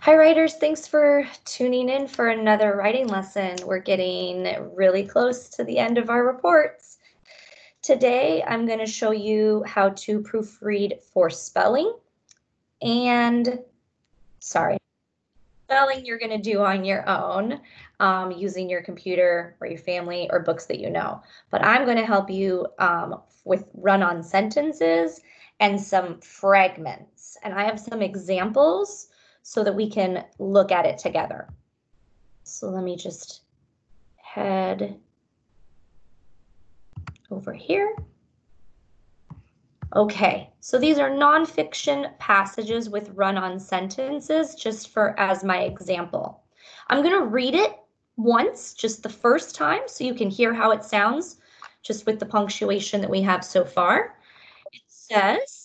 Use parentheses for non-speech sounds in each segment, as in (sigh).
Hi writers, thanks for tuning in for another writing lesson. We're getting really close to the end of our reports. Today I'm going to show you how to proofread for spelling and, sorry, spelling you're going to do on your own um, using your computer or your family or books that you know. But I'm going to help you um, with run-on sentences and some fragments. And I have some examples so that we can look at it together. So let me just head over here. Okay, so these are nonfiction passages with run-on sentences just for as my example. I'm going to read it once, just the first time, so you can hear how it sounds just with the punctuation that we have so far. It says,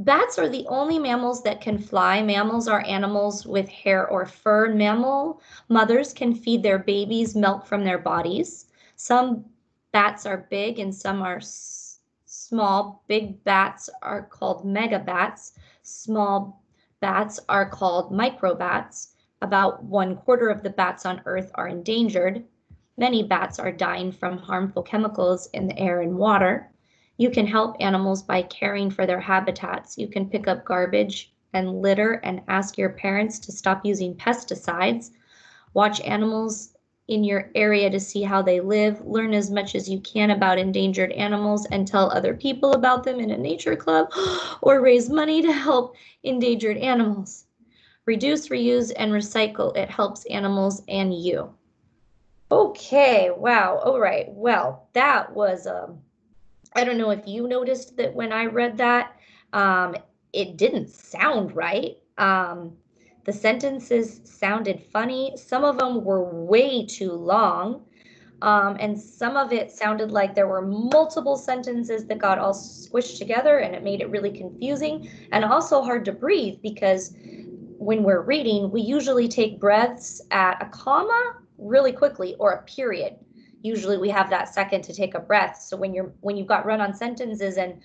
Bats are the only mammals that can fly. Mammals are animals with hair or fur. Mammal mothers can feed their babies milk from their bodies. Some bats are big and some are small. Big bats are called megabats. Small bats are called microbats. About one quarter of the bats on Earth are endangered. Many bats are dying from harmful chemicals in the air and water. You can help animals by caring for their habitats. You can pick up garbage and litter and ask your parents to stop using pesticides. Watch animals in your area to see how they live. Learn as much as you can about endangered animals and tell other people about them in a nature club (gasps) or raise money to help endangered animals. Reduce, reuse, and recycle. It helps animals and you. Okay, wow. All right. Well, that was um I don't know if you noticed that when I read that, um, it didn't sound right. Um, the sentences sounded funny. Some of them were way too long. Um, and some of it sounded like there were multiple sentences that got all squished together and it made it really confusing and also hard to breathe because when we're reading, we usually take breaths at a comma really quickly or a period usually we have that second to take a breath. So when you're when you've got run-on sentences and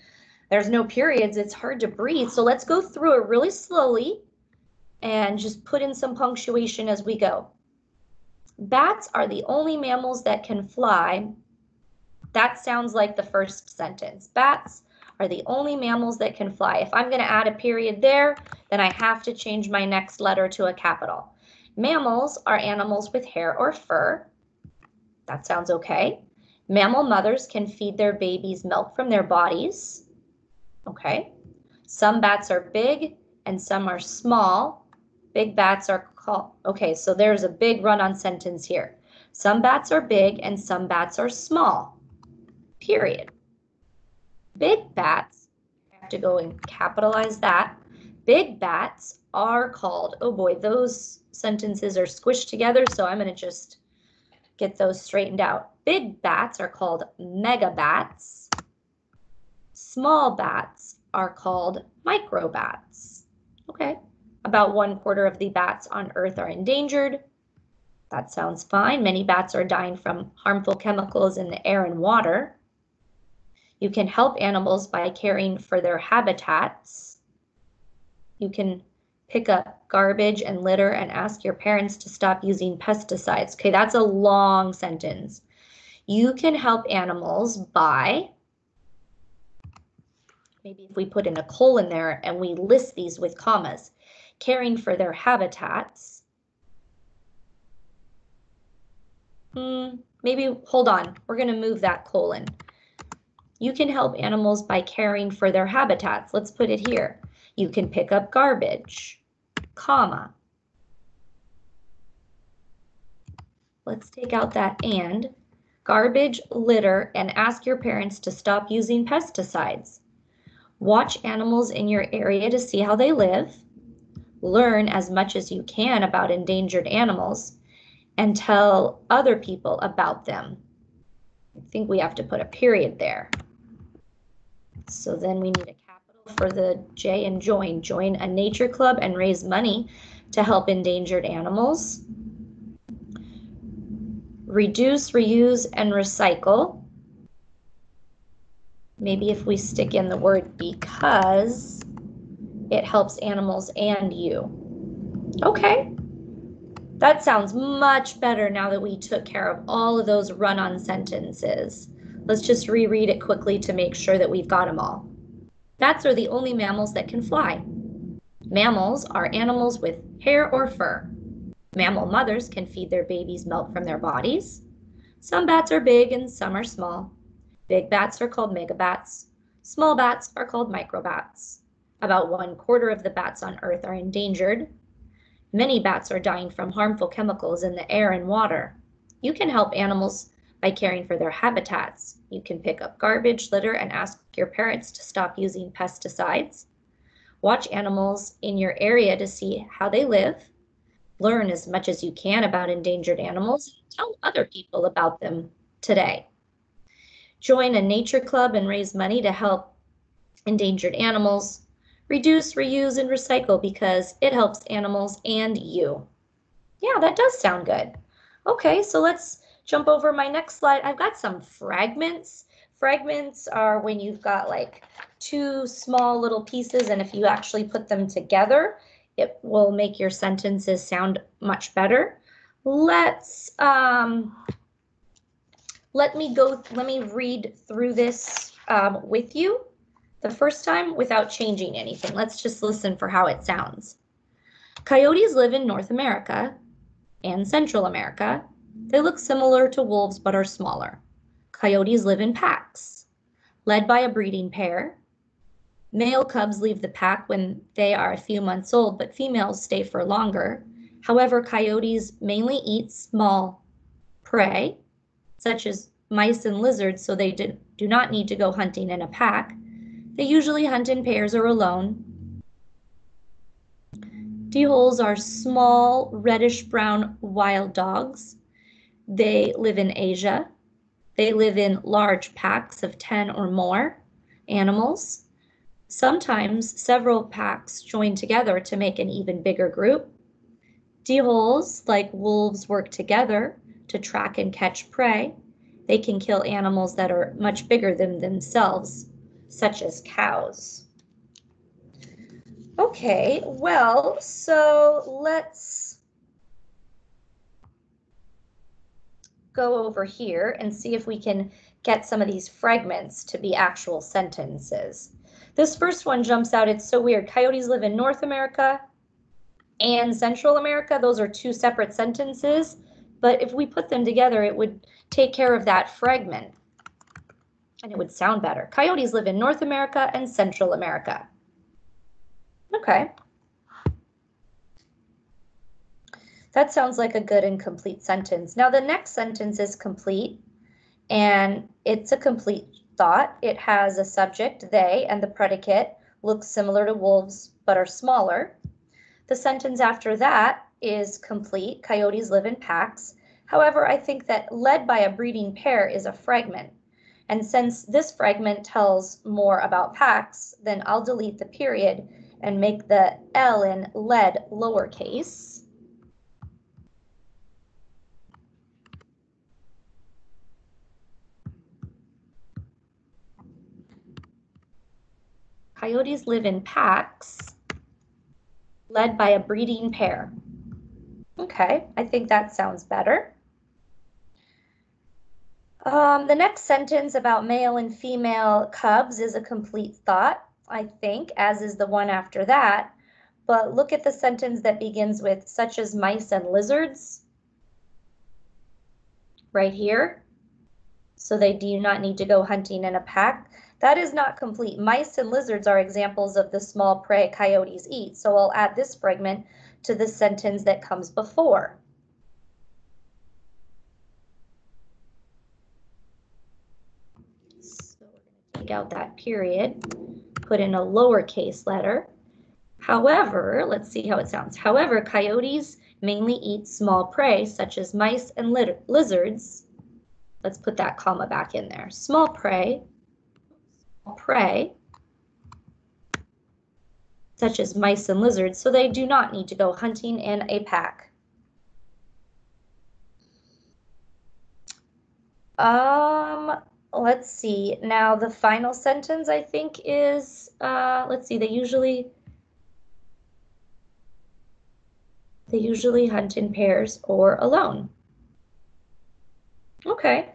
there's no periods, it's hard to breathe. So let's go through it really slowly and just put in some punctuation as we go. Bats are the only mammals that can fly. That sounds like the first sentence. Bats are the only mammals that can fly. If I'm going to add a period there, then I have to change my next letter to a capital. Mammals are animals with hair or fur. That sounds okay. Mammal mothers can feed their babies milk from their bodies. Okay. Some bats are big and some are small. Big bats are called, okay, so there's a big run-on sentence here. Some bats are big and some bats are small, period. Big bats, I have to go and capitalize that. Big bats are called, oh boy, those sentences are squished together, so I'm going to just get those straightened out. Big bats are called megabats. Small bats are called microbats. Okay, about one quarter of the bats on Earth are endangered. That sounds fine. Many bats are dying from harmful chemicals in the air and water. You can help animals by caring for their habitats. You can pick up garbage and litter and ask your parents to stop using pesticides. Okay, that's a long sentence. You can help animals by, maybe if we put in a colon there and we list these with commas, caring for their habitats. Hmm, maybe, hold on, we're going to move that colon. You can help animals by caring for their habitats. Let's put it here. You can pick up garbage comma. Let's take out that and. Garbage, litter, and ask your parents to stop using pesticides. Watch animals in your area to see how they live. Learn as much as you can about endangered animals and tell other people about them. I think we have to put a period there. So then we need a for the J and join. Join a nature club and raise money to help endangered animals. Reduce, reuse, and recycle. Maybe if we stick in the word because it helps animals and you. Okay, that sounds much better now that we took care of all of those run-on sentences. Let's just reread it quickly to make sure that we've got them all. Bats are the only mammals that can fly. Mammals are animals with hair or fur. Mammal mothers can feed their babies milk from their bodies. Some bats are big and some are small. Big bats are called megabats. Small bats are called microbats. About one quarter of the bats on Earth are endangered. Many bats are dying from harmful chemicals in the air and water. You can help animals by caring for their habitats. You can pick up garbage, litter, and ask your parents to stop using pesticides. Watch animals in your area to see how they live. Learn as much as you can about endangered animals. Tell other people about them today. Join a nature club and raise money to help endangered animals. Reduce, reuse, and recycle because it helps animals and you. Yeah, that does sound good. Okay, so let's jump over my next slide. I've got some fragments. Fragments are when you've got like two small little pieces and if you actually put them together, it will make your sentences sound much better. Let's, um, let me go, let me read through this um, with you the first time without changing anything. Let's just listen for how it sounds. Coyotes live in North America and Central America. They look similar to wolves but are smaller. Coyotes live in packs, led by a breeding pair. Male cubs leave the pack when they are a few months old, but females stay for longer. However, coyotes mainly eat small prey, such as mice and lizards, so they do, do not need to go hunting in a pack. They usually hunt in pairs or alone. D-holes are small reddish-brown wild dogs. They live in Asia. They live in large packs of 10 or more animals. Sometimes several packs join together to make an even bigger group. D-holes, like wolves, work together to track and catch prey. They can kill animals that are much bigger than themselves such as cows. Okay, well, so let's go over here and see if we can get some of these fragments to be actual sentences. This first one jumps out. It's so weird. Coyotes live in North America and Central America. Those are two separate sentences. But if we put them together, it would take care of that fragment and it would sound better. Coyotes live in North America and Central America. Okay. That sounds like a good and complete sentence. Now the next sentence is complete and it's a complete thought. It has a subject, they, and the predicate looks similar to wolves but are smaller. The sentence after that is complete. Coyotes live in packs. However, I think that led by a breeding pair is a fragment. And since this fragment tells more about packs, then I'll delete the period and make the L in led lowercase. Coyotes live in packs led by a breeding pair. Okay, I think that sounds better. Um, the next sentence about male and female cubs is a complete thought, I think, as is the one after that. But look at the sentence that begins with such as mice and lizards right here. So they do not need to go hunting in a pack. That is not complete. Mice and lizards are examples of the small prey coyotes eat. So I'll add this fragment to the sentence that comes before. So we're going to take out that period, put in a lowercase letter. However, let's see how it sounds. However, coyotes mainly eat small prey such as mice and lizards. Let's put that comma back in there. Small prey, prey, such as mice and lizards, so they do not need to go hunting in a pack. Um, let's see. Now the final sentence I think is, uh, let's see, they usually, they usually hunt in pairs or alone. Okay.